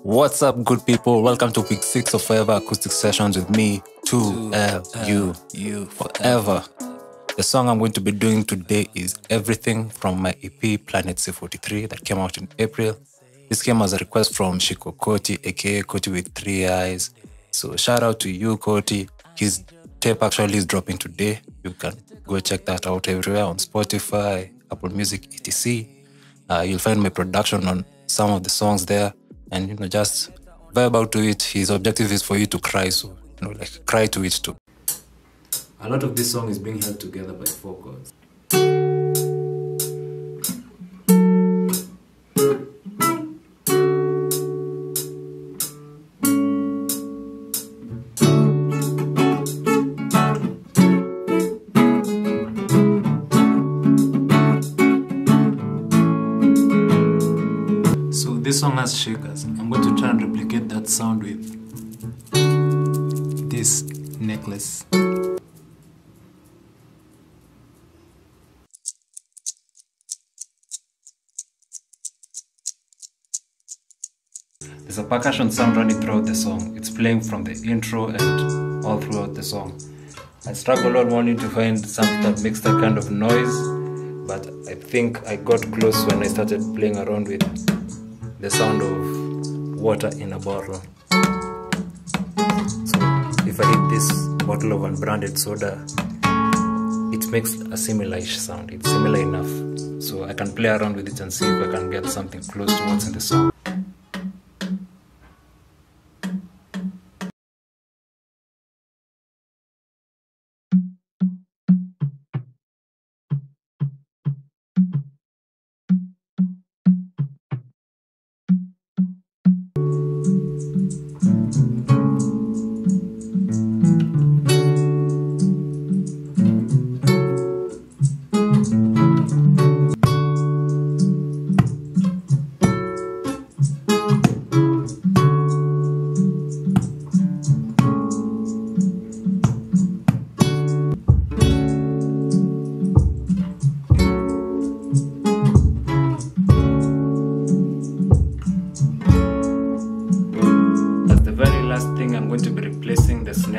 What's up, good people? Welcome to week six of Forever Acoustic Sessions with me, 2LU, you forever. The song I'm going to be doing today is Everything from my EP Planet C43 that came out in April. This came as a request from Shiko Koti, aka Koti with three eyes. So shout out to you, Koti. His tape actually is dropping today. You can go check that out everywhere on Spotify, Apple Music, etc. Uh, you'll find my production on some of the songs there, and you know just vibe out to it. His objective is for you to cry, so you know like cry to it too. A lot of this song is being held together by four chords. This song has shakers. I'm going to try and replicate that sound with this necklace. There's a percussion sound running throughout the song. It's playing from the intro and all throughout the song. I struggled on wanting to find something that makes that kind of noise, but I think I got close when I started playing around with the sound of water in a bottle. So if I hit this bottle of unbranded soda, it makes a similar-ish sound. It's similar enough. So I can play around with it and see if I can get something close to what's in the song.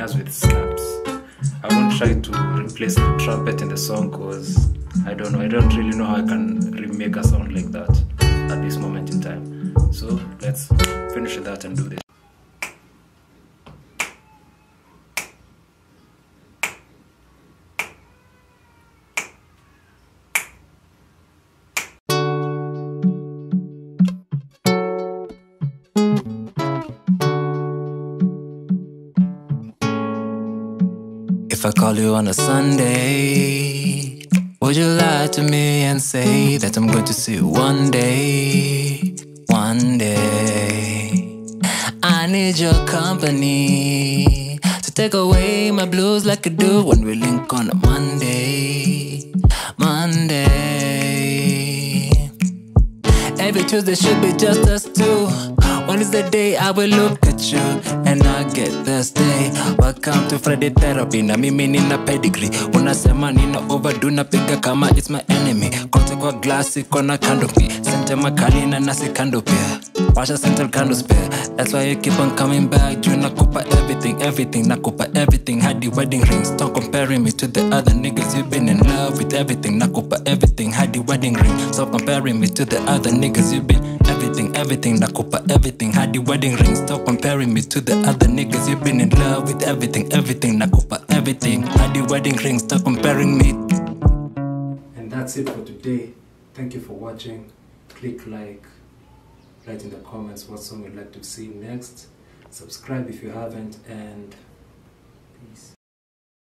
Snares with snaps. I won't try to replace the trumpet in the song because I don't know. I don't really know how I can remake a sound like that at this moment in time. So let's finish that and do this. If I call you on a Sunday, would you lie to me and say that I'm going to see you one day? One day. I need your company to take away my blues like you do when we link on a Monday. Monday. Every Tuesday should be just us two. When is the day I will look at you and I get Thursday. Welcome to Friday therapy. Na mimi nina pedigree. Unasema nina overdo napiga kama it's my enemy. Kote kwa glasi kona kando pi Sente makali na nasi kando pia. Washa central kando spare. That's why you keep on coming back. Juu nakupa everything, everything. Nakupa everything. Hadi wedding rings. Don't compare me to the other niggas. You've been in love with everything. Nakupa everything. Hadi wedding ring. don't comparing me to the other niggas. You've been everything, everything. Nakupa everything. Hadi wedding ring. Stop comparing me to the other niggas. You've been in love with everything, everything. Nakupa everything. Hadi wedding ring. Stop comparing me. And that's it for today. Thank you for watching. Click like, write in the comments what song you'd like to see next. Subscribe if you haven't, and peace.